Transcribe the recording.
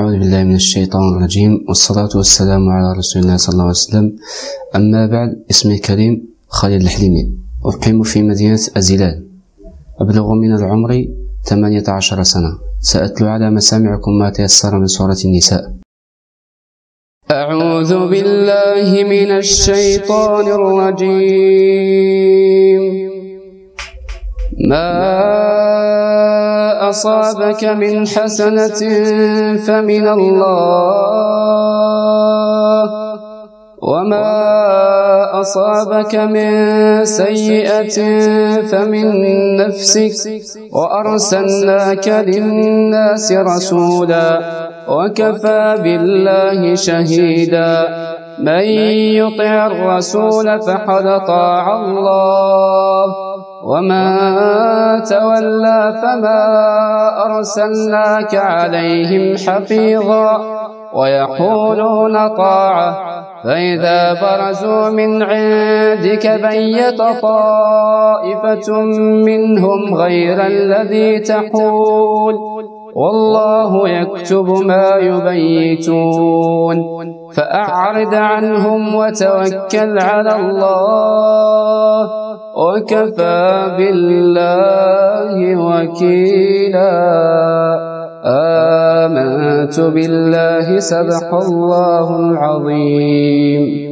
أعوذ بالله من الشيطان الرجيم والصلاة والسلام على رسول الله صلى الله عليه وسلم. أما بعد اسمي كريم خالد الحليمي. أقيم في مدينة أزلال أبلغ من العمر 18 سنة. سأتلو على مسامعكم ما تيسر من سورة النساء. أعوذ بالله من الشيطان الرجيم. ما أصابك من حسنة فمن الله. وما أصابك من سيئة فمن نفسك. وأرسلناك للناس رسولا. وكفى بالله شهيدا. من يطع الرسول فقد طاع الله. ومن تولى فما أرسلناك عليهم حفيظا. ويقولون طاعة فإذا برزوا من عندك بيت طائفة منهم غير الذي تقول. والله يكتب ما يبيتون. فأعرض عنهم وتوكل على الله. وكفى بالله وكيلا. آمنت بالله سبق الله العظيم.